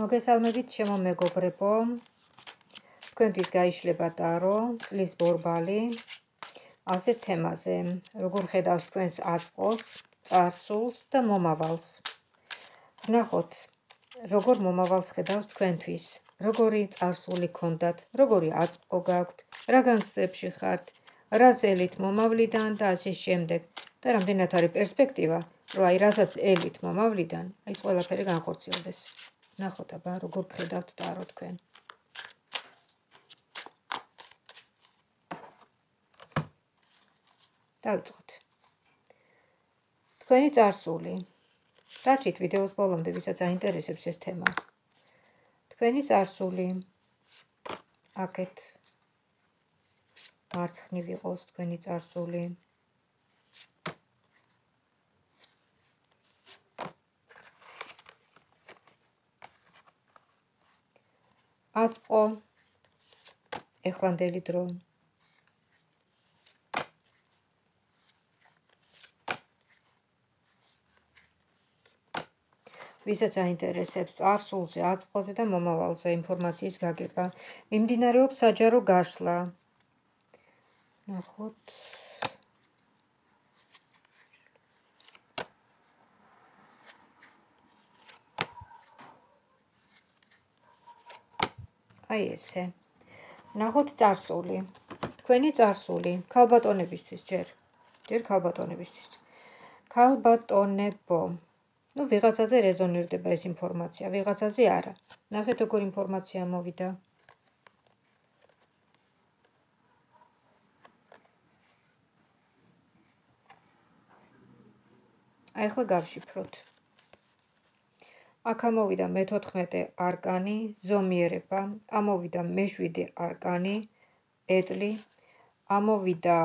მოგესალმებით ჩემო მეგობრებო. თქვენთვის გაიშლება დარო, წლის ბორბალი. ასე თემაზე, როგორ ხედავს თქვენს აწყოს, წარსულს და მომავალს. ვნახოთ, როგორ მომავალს ხედავს თქვენთვის. როგორი წარსული გქონდათ, როგორი აწყო გაქვთ, რა განსწრებში ხართ, რა ზელით მომავლიდან და ასე შემდეგ. და რამდენად არის პერსპექტივა, რომ აი რასაც ელით მომავლიდან, აი ეს ყველაფერი განხორციელდეს. ნახოთ აბა როგორ ხედავთ ტარო თქვენ. დავიწყოთ. თქვენი წარსული. დარჩით ვიდეოს ბოლომდე ვისაც აინტერესებს ეს თემა. თქვენი წარსული. აქეთ მარცხნივ იყოს თქვენი წარსული აწყო ეხლანდელი დრო ვისაც აინტერესებს წარსულზე, აწყოზე და მომავალზე ინფორმაციის გაგება, მიმდინარეობს საჯარო გაშლა. ნახოთ. აი ესე. ნახოთ წარსული. თქვენი წარსული ქალბატონებისთვის ჯერ. ჯერ ქალბატონებისთვის. ქალბატონებო. ну ვიღაცაზე რეზონირდება ეს ინფორმაცია, ვიღაცაზე არა. ნახეთ როგორ ინფორმაცია მოვიდა. აი ხო გავშიფროთ. აქ ამოვიდა მე-14 არკანი, ზომიერება, ამოვიდა მე-7 არკანი, ეტლი, ამოვიდა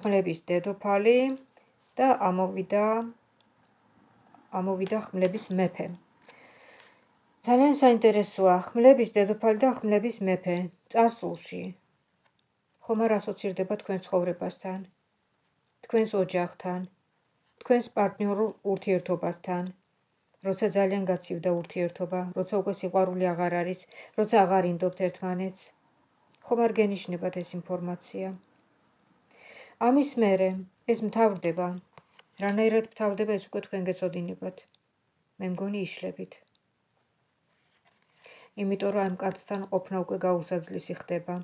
ხმლების დედოფალი და ამოვიდა ამოვიდა ხმლების მეფე. ძალიან საინტერესოა ხმლების დედოფალი და ხმლების მეფე წარსულში. ხომ არ ასოცირდება თქვენ ცხოვრებასთან, თქვენს ოჯახთან, თქვენს პარტნიორულ ურთიერთობასთან. როცა ძალიან გაცივდა ურთიერთობა, როცა უკვე სიყვარული აღარ არის, როცა აღარ ინდობთ ერთმანეთს, ხომ არ გენიშნებათ ეს ინფორმაცია. ამის მერე ეს მთავრდება. რანაირად მთავრდება ეს უკვე თქვენ გეცოდინებათ. მე მგონი იშლებით. იმიტომ რომ ამ კაცთან ყოფნა უკვე გაუსაძლისი ხდება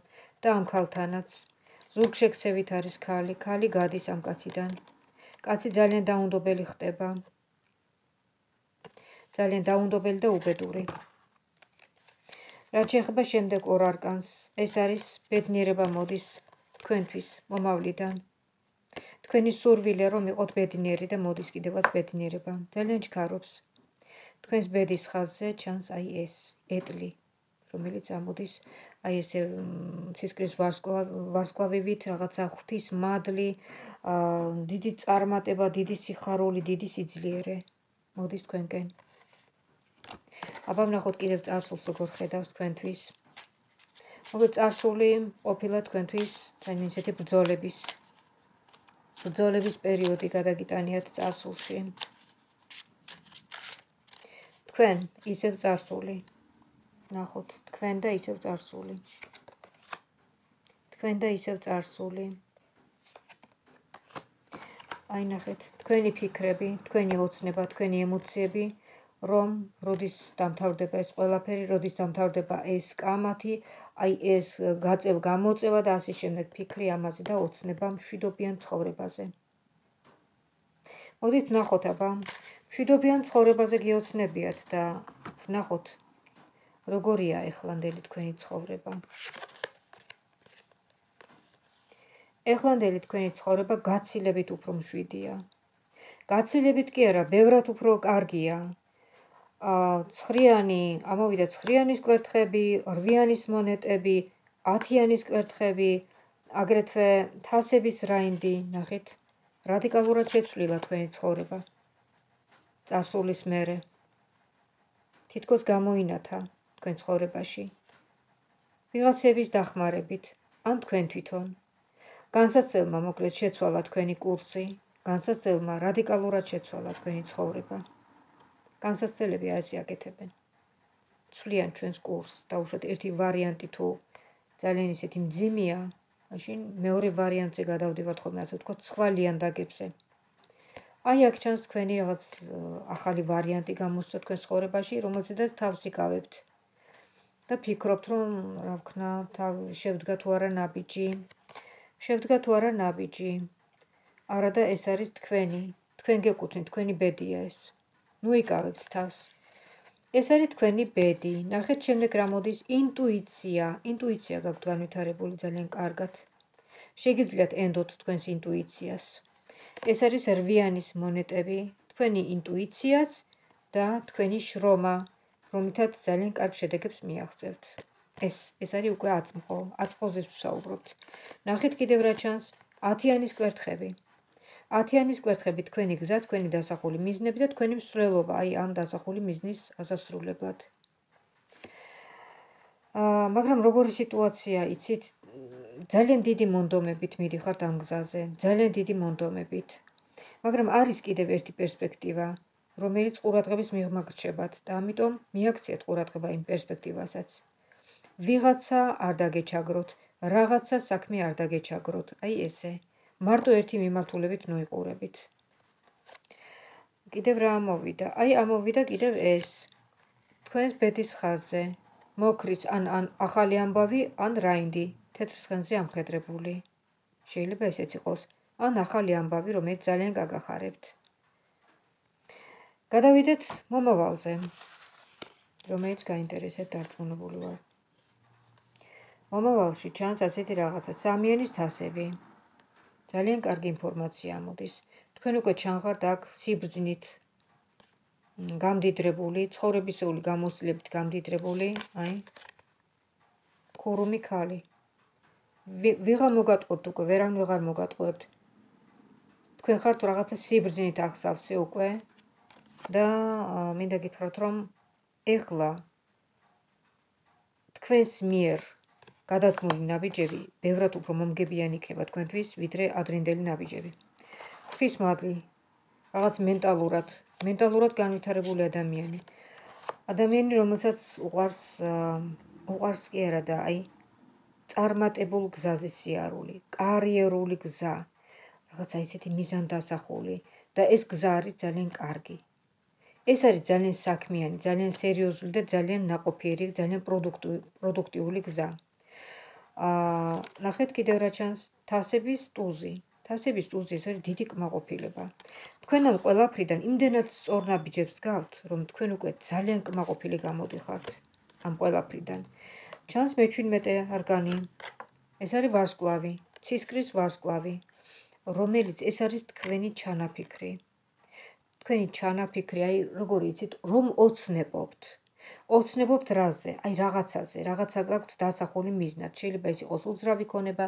და ამ ქალთანაც ზურგ შექცევით არის ქალი, ქალი გადის ამ კაციდან. კაცი ძალიან დაუნდობელი ხდება. ძალიან დაუნდობელი და უბედური. რაც შეეხება შემდეგ ორ არკანს, ეს არის ბედნიერება მოდის თქვენთვის მომავლიდან. თქვენი სურვილი რომ იყოთ ბედნიერი და მოდის კიდევაც ბედნიერება. ძალიან ჩქარობს. თქვენს ბედის ხაზზე ჩანს აი ეს ეტლი, რომელიც ამოდის აი ესე ცისკრის ვარსკვლავივით, რაღაცა ღვთის მადლი, დიდი წარმატება, დიდი სიხარული, დიდი სიძლიერე მოდის თქვენკენ. აბა ვნახოთ კიდევ წარსულს როგორ ხედავს თქვენთვის. მოგე წარსული ყოფილა თქვენთვის ძალიან ისეთი ბრძოლების ბრძოლების პერიოდი გადაგიტანიათ წარსულში. თქვენ ისევ წარსული. ნახოთ, თქვენ და ისევ წარსული. თქვენ და ისევ წარსული. აი ნახეთ, თქვენი ფიქრები, თქვენი ოცნება, თქვენი ემოციები რომ როდის დამთავრდება ეს ყველაფერი, როდის დამთავრდება ეს კამათი, აი ეს გაწევ გამოწევა და ასე შემდეგ ფიქრი ამაზე და ოცნება მშვიდობიან ცხოვრებაზე. მოდით ნახოთ აბა, მშვიდობიან ცხოვრებაზე გიოცნებიათ და ნახოთ როგორია ეხლანდელი თქვენი ცხოვრება. ეხლანდელი თქვენი ცხოვრება გაცილებით უფრო მშვიდია. გაცილებით კი არა, ბევრად უფრო კარგია. ცხრიანი, ამოვიდა ცხრიანის კვერთხები, რვიანის მონეტები, ათიანის კვერთხები, აგრეთვე თასების რაინდი, ნახეთ, რადიკალურად შეცვლილა თქვენი ცხოვრება. წარსულის მერე. თითქოს გამოინათა თქვენ ცხოვრებაში. ვიღაცების დახმარებით, ან თქვენ თვითონ. განსაცდელმა მოკლედ შეცვალა თქვენი კურსი, განსაცდელმა რადიკალურად შეცვალა თქვენი ცხოვრება. განსაცდელები ასე აკეთებენ. ცვლიან ჩვენს კურსს და უშოთ ერთი ვარიანტი თუ ძალიან ისეთი მძიმეა, მაშინ მეორე ვარიანტზე გადავდივართ ხოლმე ასე ვთქვათ, სხვა ლიანდაგებზე. აი აქ ჩანს თქვენი რაღაც ახალი ვარიანტი გამოსცა თქვენ ცხოვრებაში, რომელზედაც თავს იკავებთ. და ფიქრობთ, რომ რა ვქნა, თავ შევდგა თუ არა ნაბიჯი. შევდგა თუ არა ნაბიჯი. არა და ეს არის თქვენი, თქვენ გეკუთვნით, თქვენი ბედია ეს. ნუ იკავებთ თავს. ეს არის თქვენი ბედი. ნახეთ შემდეგ რა მოდის ინტუიცია. ინტუიცია გაქვთ განვითარებული ძალიან კარგად. შეგიძლიათ ენდოთ თქვენს ინტუიციას. ეს არის რვიანის მონეტები, თქვენი ინტუიციაც და თქვენი შრომა, რომლითაც ძალიან კარგ შედეგებს მიაღწევთ. ეს ეს არის უკვე აწმყო, აწმყოზე ვსაუბრობთ. ნახეთ კიდევ რა ჩანს? 10-იანის კვერთხები. 10-იანის კვერთხები თქვენი გზა, თქვენი დასახული მიზნები და თქვენი მსვლელობა, აი ამ დასახული მიზნის ასასრულებლად. აა, მაგრამ როგორი სიტუაცია, იცით? ძალიან დიდი მონდომებით მიდიხართ ამ გზაზე, ძალიან დიდი მონდომებით. მაგრამ არის კიდევ ერთი პერსპექტივა, რომელიც ყურადღების მიღმა გრჩებათ და ამიტომ მიაქციეთ ყურადღება იმ პერსპექტივასაც. ვიღაცა არ დაგეჩაგროთ, რაღაცა საქმე არ დაგეჩაგროთ, აი ესე. მარტო ერთი მიმართულებით ნოიყურებით. კიდევ რა ამოვიდა? აი ამოვიდა კიდევ ეს. თქვენს ბედის ხაზზე. მოკრის ან ან ახალი ამბავი, ან რაინდი. თეთრ სხენზე ამხედრებული. შეიძლება ესეც იყოს, ან ახალი ამბავი, რომელიც ძალიან გაგახარებთ. გადავიდეთ მომავალზე, რომელიც გაინტერესებთ დარწმუნებული ვარ. მომავალში ჩანს ასეთი რაღაცა, სამიანის თასები. ძალიან კარგი ინფორმაცია მოდის. თქვენ უკვე ჩანხართ აქ სიბრძნით გამდიდრებული, ცხოვრებისეული გამოცდილებით გამდიდრებული, აი. ქურუმი ქალი. ვიღა მოგატყობთ უკვე, ვერან ვეღარ მოგატყობთ. თქვენ ხართ რაღაცა სიბრძნით ახსავსე უკვე და მინდა გითხრათ რომ ეხლა თქვენს მიერ გადადგმული ნაბიჯები ბევრად უფრო მომგებიანი იქნება თქვენთვის, ვიდრე ადრინდელი ნაბიჯები. ღვთისმადლი რაღაც მენტალურად, მენტალურად განვითარებული ადამიანი. ადამიანი, რომელსაც უყარს უყარს კი არა და აი წარმატებულ გზაზე სიარული, კარიერული გზა, რაღაცა ისეთი მიზანდასახული და ეს გზა არის ძალიან კარგი. ეს არის ძალიან საქმიანი, ძალიან სერიოზული და ძალიან ნაყოფიერი, ძალიან პროდუქტიული გზა. აა, ნახეთ კიდევ რა ჩანს, თასების ტუზი. თასების ტუზი ეს არის დიდი კმაყოფილება. თქვენ ამ ყველაფრიდან იმდენად სწორნაბიჯებს გავთ, რომ თქვენ უკვე ძალიან კმაყოფილი გამოდიხართ ამ ყველაფრიდან. ჩანს მე-17 არგანი. ეს არის ვარსკვლავი, ცისკრის ვარსკვლავი, რომელიც ეს არის თქვენი ჩანაფიქრი. თქვენი ჩანაფიქრი, აი, როგორი იცით, რომ ოცნებობთ. ოცნებობთ რაზე? აი, რაღაცაზე, რაღაცა გაქვთ დასახული მიზნად. შეიძლება ეს იყოს უძრავი ქონება,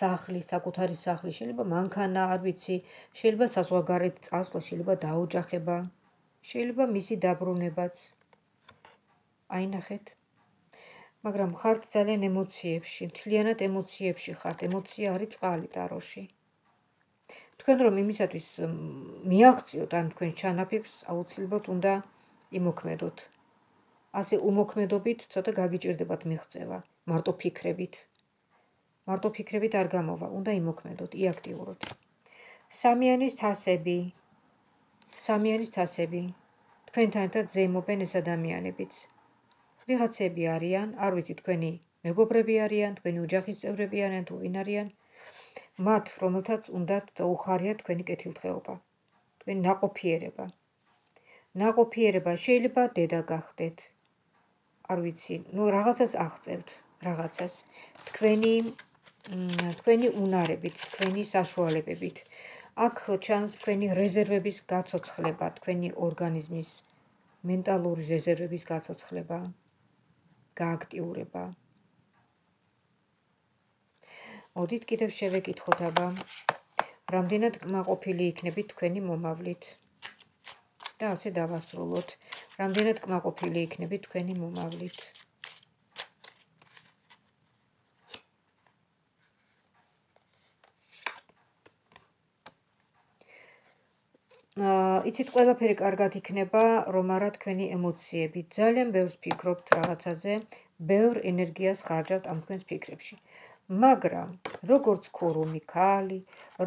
სახლი, საკუთარი სახლი, შეიძლება მანქანა, არ ვიცი, შეიძლება საზღვარგარეთ წასვლა, შეიძლება დაოჯახება, შეიძლება მისი დაბრუნებაც. აი, ნახეთ. მაგრამ ხართ ძალიან ემოციებში, მთლიანად ემოციებში ხართ. ემოცია არის წყალი ტაროში. თქვენ რომ იმისათვის მიაღწიოთ ამ თქვენ ჩანაფიქრს, აუცილებლად უნდა იმოქმედოთ. ასე უმოქმედობით ცოტა გაგიჭირდებათ მიღწევა, მარტო ფიქრებით. მარტო ფიქრებით არ გამოვა, უნდა იმოქმედოთ, იაქტიუროთ. სამიანის თასები. სამიანის თასები. თქვენთან ერთად ზემობენ ეს ადამიანებიც. ვიღაცები არიან, არ ვიცი თქვენი მეგობრები არიან, თქვენი ოჯახის წევრები არიან თუ ვინ არიან. მათ, რომელთაც უნდათ და უხარია თქვენი კეთილდღეობა, თქვენი ناყოფიერება. ناყოფიერება შეიძლება დედა გახდეთ, არ ვიცი, ნუ რაღაცას აღწევთ, რაღაცას. თქვენი თქვენი უნარებით, თქვენი საშუალებებით. აქ ჩანს თქვენი რეზერვების გაცოცხლება, თქვენი ორგანიზმის მენტალური რეზერვების გაცოცხლება. გააქტიურება. მოდით კიდევ შევეკითხოთ აბა. რამდენად კმაყოფილი იქნებით თქვენი მომავლით? და ასე დავასრულოთ. რამდენად კმაყოფილი იქნებით თქვენი მომავლით? იცით ყველაფერი კარგად იქნება, რომ არა თქვენი ემოციები. ძალიან ბევრს ფიქრობთ რაღაცაზე, ბევრ ენერგიას ხარჯავთ ამ თქვენს ფიქრებში. მაგრამ როგორც ქურუმი ქალი,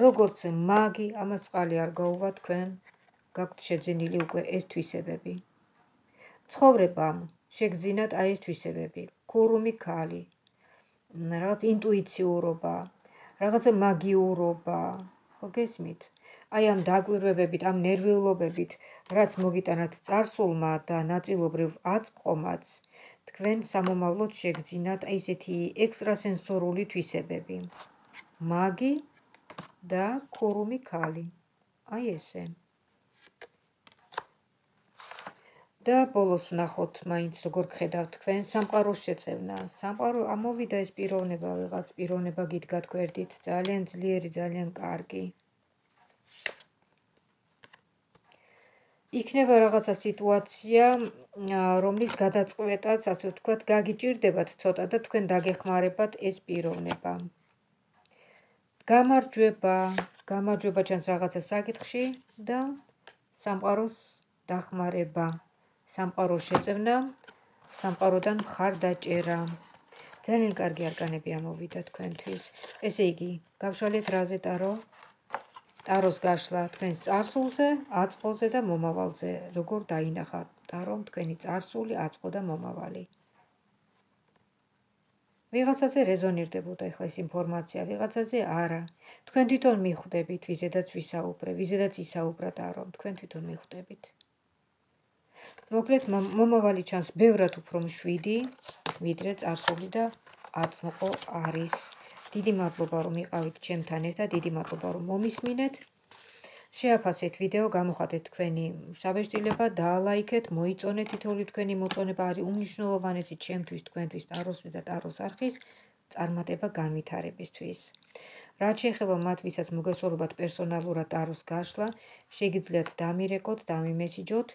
როგორც მაგი, ამას წყალი არ გაუვა თქვენ გაქვთ შეძენილი უკვე ეს თვისებები. ცხოვრებამ შეგძინათ აი ეს თვისებები. ქურუმი ქალი, რაღაც ინტუიციურობა, რაღაცა მაგიურობა, ხო გესმით? აი ამ დაკვირვებებით, ამ ნერვიულობებით, რაც მოგიტანათ царსულმა და ნაწილობრივ აწყომაც, თქვენ სამომავლოდ შეგძინათ აი ესეთი ექსტრასენსორული თვისებები. მაგი და ქურუმი ქალი. აი ესე. და ბოლოს ვნახოთ მაინც როგორ გხედავთ თქვენ სამყაროს შეწევნა. სამყარო ამოვიდა ეს პიროვნება, ვიღაც პიროვნება გიდგათ გვერდით, ძალიან ძლიერი, ძალიან კარგი. იქნება რაღაცა სიტუაცია, რომლის გადაწყვეტაც, ასე ვთქვათ, გაგიჭირდებათ ცოტა და თქვენ დაგეხმარებათ ეს პიროვნება. გამარჯვება, გამარჯვება ჩანს რაღაცა საკითხში და სამყაროს დახმარება. სამყაროს შეწევნა, სამყაროდან მხარდაჭერა. ძალიან კარგი არკანები ამოვიდა თქვენთვის. ესე იგი, გავშალეთ რაზე ტარო? ტაროს გაშლა თქვენს წარსულზე, აწყოზე და მომავალზე. როგორ დაინახა ტარო თქვენი წარსული, აწყო და მომავალი? ვიღაცაზე რეზონირდებოდა ახლა ეს ინფორმაცია, ვიღაცაზე არა. თქვენ თვითონ მიხვდებით, ვიზედაც ვისაუბრე, ვიზედაც ისაუბრა ტარო, თქვენ თვითონ მიხვდებით. მოკლედ მომავალი ჩანს ბევრად უფრო მშვიდი, ვიდრე წარსული და აწმყო არის. დიდი მადლობა რომ იყავით ჩემთან ერთად, დიდი მადლობა რომ მომისმინეთ. შეაფასეთ ვიდეო, გამოხატეთ თქვენი შაბეშტილება, დაალაიქეთ, მოიწონეთ თითოეული თქვენი მოწონება არის უმნიშვნელოვანესი ჩემთვის, თქვენთვის, ტაროსთვის და ტაროს არხის წარმატება განვითარებისთვის. რაც შეეხება მათ, ვისაც მოგესურვებათ პერსონალურად ტაროს გაშლა, შეგიძლიათ დამირეკოთ, დამიმესიჯოთ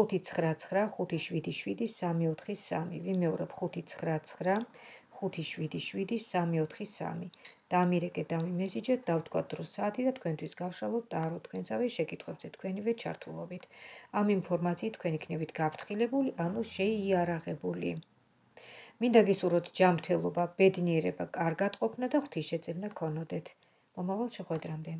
599577343. ვიმეორებ 599577343. დამირეკეთ, დამიმესიჯეთ, დავთქვათ დრო საათი და თქვენთვის გავშალოთ ტარო თქვენსავე შეკითხვებზე თქვენივე ჩართულობით. ამ ინფორმაციით თქვენ იქნებით გაფრთხილებული, ანუ შეიარაღებული. მინდა გისურვოთ ჯანმრთელობა, ბედნიერება, კარგად ყოფნა და ღვთისმშეწევნა ქონოდეთ. მომავალ შეხვედრამდე.